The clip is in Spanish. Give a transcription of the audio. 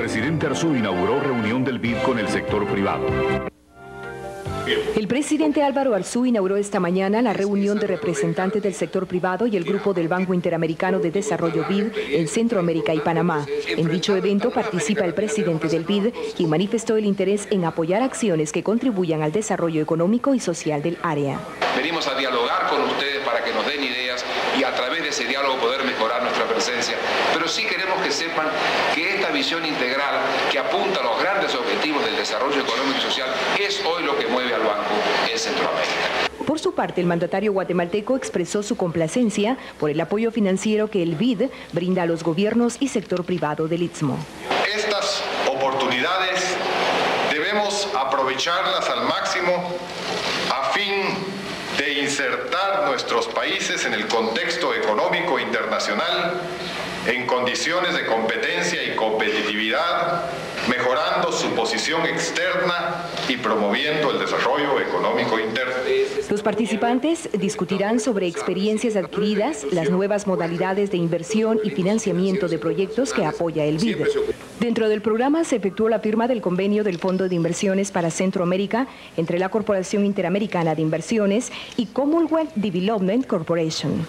presidente Arzú inauguró reunión del BID con el sector privado. El presidente Álvaro Arzú inauguró esta mañana la reunión de representantes del sector privado y el grupo del Banco Interamericano de Desarrollo BID en Centroamérica y Panamá. En dicho evento participa el presidente del BID, quien manifestó el interés en apoyar acciones que contribuyan al desarrollo económico y social del área. Venimos a dialogar con ustedes para que nos den ideas y a través de ese diálogo poder mejorar nuestra presencia. Pero sí queremos que sepan que esta visión integral que apunta a los grandes objetivos del desarrollo económico y social es hoy lo que mueve al banco en Centroamérica. Por su parte, el mandatario guatemalteco expresó su complacencia por el apoyo financiero que el BID brinda a los gobiernos y sector privado del Istmo. Estas oportunidades debemos aprovecharlas al máximo a fin de insertar nuestros países en el contexto económico internacional en condiciones de competencia y competitividad, mejorando su posición externa y promoviendo el desarrollo económico. Los participantes discutirán sobre experiencias adquiridas, las nuevas modalidades de inversión y financiamiento de proyectos que apoya el BID. Dentro del programa se efectuó la firma del convenio del Fondo de Inversiones para Centroamérica entre la Corporación Interamericana de Inversiones y Commonwealth Development Corporation.